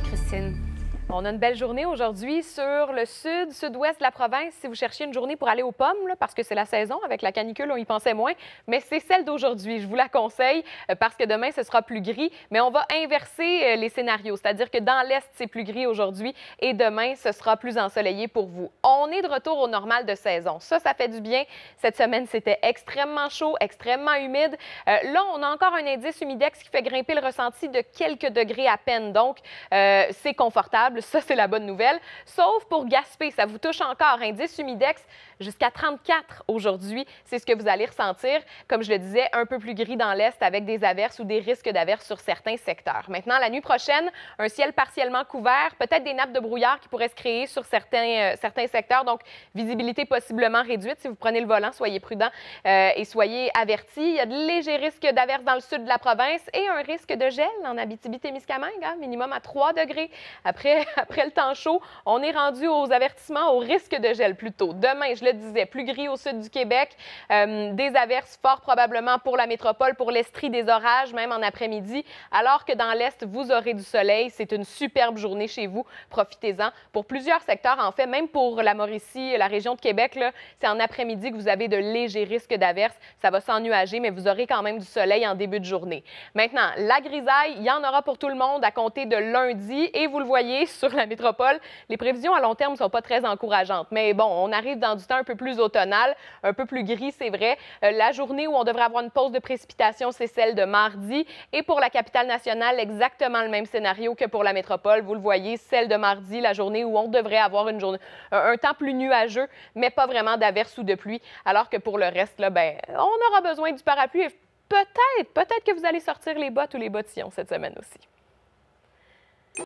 Christine. On a une belle journée aujourd'hui sur le sud, sud-ouest de la province. Si vous cherchiez une journée pour aller aux pommes, parce que c'est la saison, avec la canicule, on y pensait moins, mais c'est celle d'aujourd'hui. Je vous la conseille euh, parce que demain, ce sera plus gris, mais on va inverser euh, les scénarios, c'est-à-dire que dans l'est, c'est plus gris aujourd'hui et demain, ce sera plus ensoleillé pour vous. On est de retour au normal de saison. Ça, ça fait du bien. Cette semaine, c'était extrêmement chaud, extrêmement humide. Euh, là, on a encore un indice humidex qui fait grimper le ressenti de quelques degrés à peine, donc c'est confortable. Ça, c'est la bonne nouvelle. Sauf pour Gaspé, ça vous touche encore. Indice humidex jusqu'à 34 aujourd'hui. C'est ce que vous allez ressentir. Comme je le disais, un peu plus gris dans l'est avec des averses ou des risques d'averses sur certains secteurs. Maintenant, la nuit prochaine, un ciel partiellement couvert, peut-être des nappes de brouillard qui pourraient se créer sur certains, euh, certains secteurs. Donc, visibilité possiblement réduite. Si vous prenez le volant, soyez prudent euh, et soyez avertis. Il y a de légers risques d'averses dans le sud de la province et un risque de gel en Abitibi-Témiscamingue, hein, minimum à 3 degrés. Après, après le temps chaud, on est rendu aux avertissements au risque de gel plutôt. Demain, je le disais, plus gris au sud du Québec, euh, des averses fort probablement pour la métropole, pour l'estrie des orages, même en après-midi, alors que dans l'est, vous aurez du soleil. C'est une superbe journée chez vous. Profitez-en. Pour plusieurs secteurs, en fait, même pour la Mauricie, la région de Québec, c'est en après-midi que vous avez de légers risques d'averses. Ça va s'ennuager, mais vous aurez quand même du soleil en début de journée. Maintenant, la grisaille, il y en aura pour tout le monde à compter de lundi et vous le voyez, sur la métropole, les prévisions à long terme ne sont pas très encourageantes. Mais bon, on arrive dans du temps un peu plus automnal, un peu plus gris, c'est vrai. Euh, la journée où on devrait avoir une pause de précipitation, c'est celle de mardi. Et pour la capitale nationale, exactement le même scénario que pour la métropole. Vous le voyez, celle de mardi, la journée où on devrait avoir une journée, un, temps plus nuageux, mais pas vraiment d'averse ou de pluie. Alors que pour le reste, ben, on aura besoin du parapluie. Peut-être, peut-être que vous allez sortir les bottes ou les bottillons cette semaine aussi.